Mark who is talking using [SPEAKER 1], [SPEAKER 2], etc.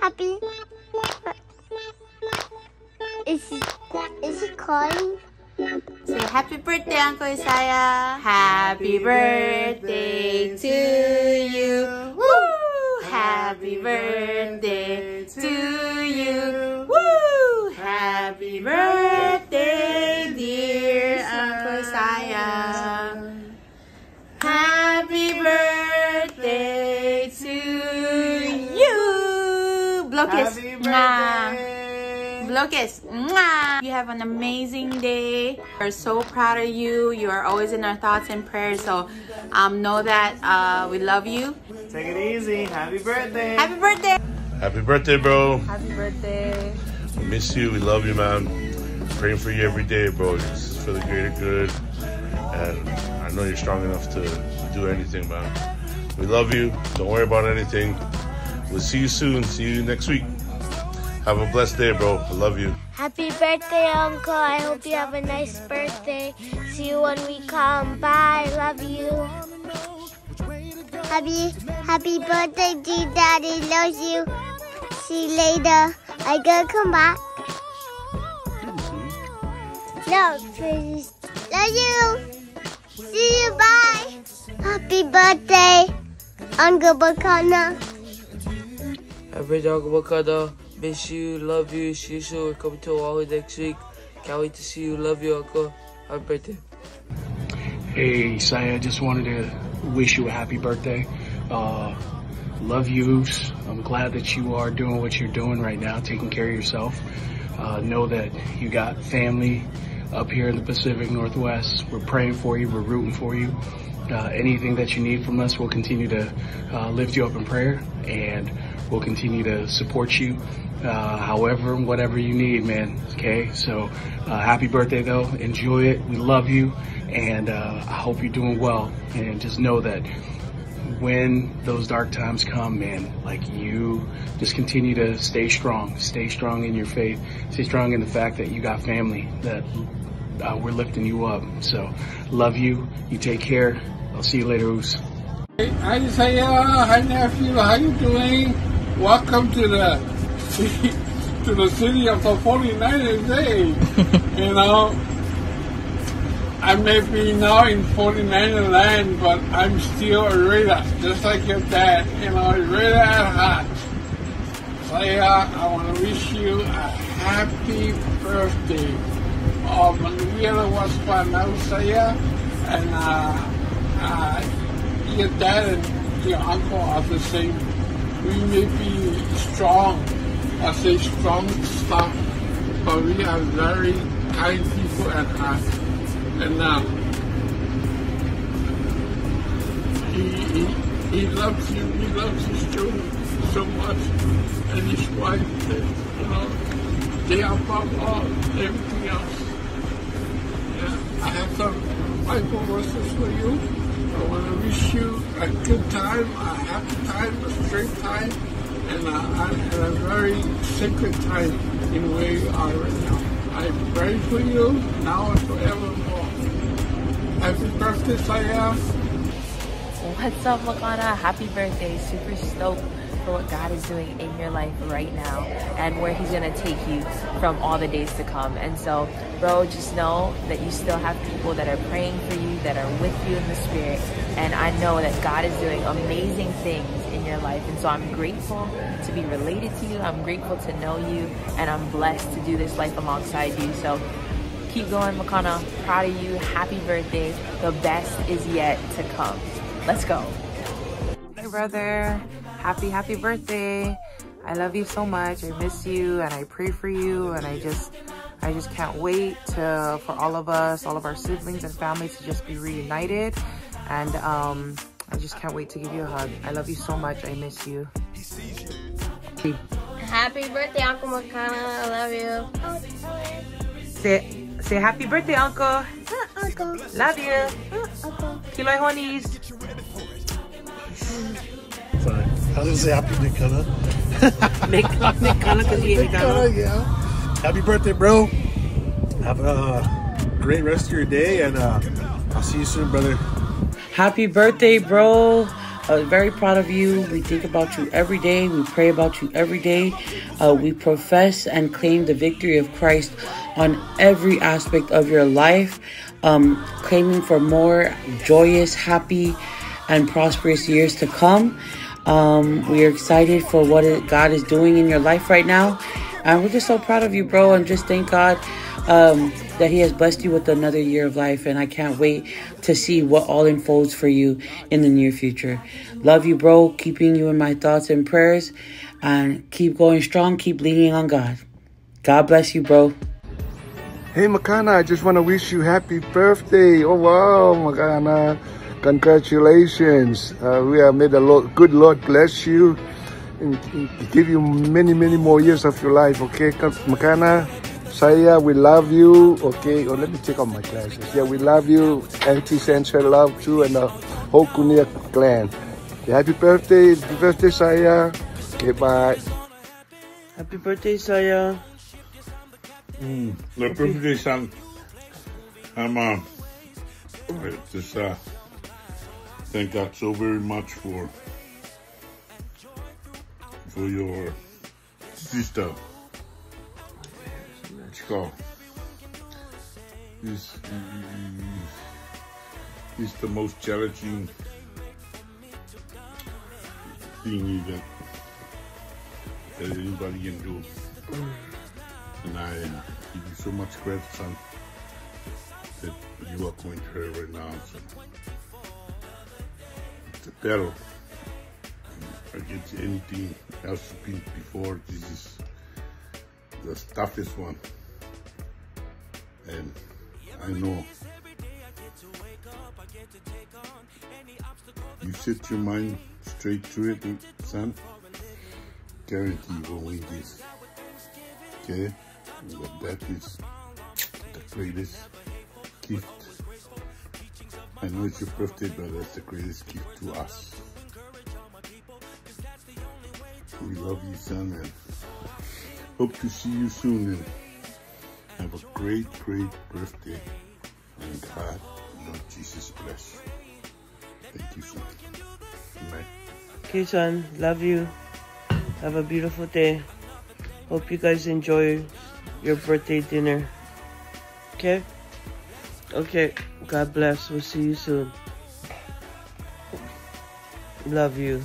[SPEAKER 1] Happy. Is he, is he calling?
[SPEAKER 2] Say happy birthday, Uncle Isaia. Happy birthday to you. Woo! Happy birthday to you. Blow kiss.
[SPEAKER 3] Happy
[SPEAKER 2] Mwah.
[SPEAKER 3] birthday.
[SPEAKER 2] Lucas, mwah! you have an amazing day. We're so proud of you. You are always in our thoughts and prayers. So um, know that uh, we love you.
[SPEAKER 3] Take it easy. Happy birthday.
[SPEAKER 2] Happy birthday!
[SPEAKER 4] Happy birthday, bro.
[SPEAKER 2] Happy birthday.
[SPEAKER 4] We miss you. We love you, man. Praying for you every day, bro. This is for the greater good. And I know you're strong enough to do anything, man. We love you. Don't worry about anything. We'll see you soon. See you next week. Have a blessed day, bro. I love you.
[SPEAKER 1] Happy birthday, Uncle. I hope you have a nice birthday. See you when we come. Bye. Love you. Happy Happy birthday, dear Daddy. Love you. See you later. I gotta come back. No, please. Love you. See you. Bye. Happy birthday, Uncle Bacana.
[SPEAKER 5] Uncle Bakada. Miss you, love you, see you soon. We're coming to Oahu next week. Can't wait to see you. Love you, Uncle. Happy birthday.
[SPEAKER 6] Hey, Isaia, I just wanted to wish you a happy birthday. Uh, love you. I'm glad that you are doing what you're doing right now, taking care of yourself. Uh, know that you got family up here in the Pacific Northwest. We're praying for you. We're rooting for you. Uh, anything that you need from us, we'll continue to uh, lift you up in prayer and we'll continue to support you. Uh, however, whatever you need, man. Okay. So, uh, happy birthday though. Enjoy it. We love you and, uh, I hope you're doing well and just know that when those dark times come, man, like you just continue to stay strong, stay strong in your faith, stay strong in the fact that you got family that uh, we're lifting you up. So love you. You take care. I'll see you later, Oos.
[SPEAKER 7] Hi Isaia, hi nephew, how you doing? Welcome to the to the city of the 49ers Day. you know, I may be now in 49er land, but I'm still a Raider, just like your dad. You know, a Raider at heart. Isaia, I want to wish you a happy birthday. Oh, Manuela was Isaia, and uh, uh, your dad and your uncle are the same. We may be strong, I say strong stuff, but we are very kind people at heart. And uh, he, he, he loves you, he loves his children so much, and his wife, they, you know, they are above all, everything else. Yeah, I have some Bible verses for you. I want to wish you a good time, a happy time, a straight time, and a, and a very sacred time in where you are right now. I pray for you now and forevermore. Happy birthday, Saya.
[SPEAKER 8] What's up, Makana? Happy birthday. Super stoked for what God is doing in your life right now and where He's going to take you from all the days to come. And so, bro, just know that you still have people that are praying for you, that are with you in the Spirit. And I know that God is doing amazing things in your life. And so I'm grateful to be related to you. I'm grateful to know you. And I'm blessed to do this life alongside you. So keep going, Makana. Proud of you. Happy birthday. The best is yet to come. Let's go.
[SPEAKER 9] Hey, brother. Happy, happy birthday. I love you so much. I miss you and I pray for you and I just I just can't wait to for all of us, all of our siblings and family to just be reunited. And um I just can't wait to give you a hug. I love you so much. I miss you.
[SPEAKER 1] Happy birthday, Uncle Makana. I love you.
[SPEAKER 9] Say say happy birthday, Uncle.
[SPEAKER 1] Uncle.
[SPEAKER 9] Love you.
[SPEAKER 1] Uncle.
[SPEAKER 9] Kiloy Honeys.
[SPEAKER 10] Sorry. I was gonna say happy Nick Cunna.
[SPEAKER 9] Nick, Nick Cunna because he ain't
[SPEAKER 10] Nick Cunna, yeah. Happy birthday, bro. Have a great rest of your day, and uh, I'll see you soon, brother.
[SPEAKER 11] Happy birthday, bro.
[SPEAKER 5] Uh, very proud of you. We think about you every day. We pray about you every day. Uh, we profess and claim the victory of Christ on every aspect of your life, um, claiming for more joyous, happy, and prosperous years to come. Um, we are excited for what God is doing in your life right now. And we're just so proud of you, bro. And just thank God um, that He has blessed you with another year of life. And I can't wait to see what all unfolds for you in the near future. Love you, bro. Keeping you in my thoughts and prayers. And keep going strong. Keep leaning on God. God bless you, bro.
[SPEAKER 11] Hey, Makana, I just want to wish you happy birthday. Oh, wow, Makana. Congratulations. Uh, we have made a Lord, good Lord bless you and, and give you many, many more years of your life. Okay, Makana, Saya, we love you. Okay, oh, let me take off my glasses. Yeah, we love you. Auntie sends her love too and the whole Kunia clan. Okay, happy birthday. Happy birthday, Saya. Okay, bye.
[SPEAKER 5] Happy birthday, Saya.
[SPEAKER 4] Mm, happy birthday, son. I'm uh, just uh, thank God so very much for for your sister. Chico. He's, he's the most challenging thing that, that anybody can do. And I uh, give you so much credit, that you are going through right now. So battle against anything else been before. This is the toughest one. And I know you set your mind straight to it, son. Guarantee you will win this. Okay? But that is the greatest gift. I know it's your birthday, but that's the greatest gift to us. We love you, son, and hope to see you soon. And have a great, great birthday. And God, Lord Jesus, bless you. Thank you, son. Amen.
[SPEAKER 5] Okay, son. Love you. Have a beautiful day. Hope you guys enjoy your birthday dinner. Okay? Okay. God bless. We'll see you soon. Love you.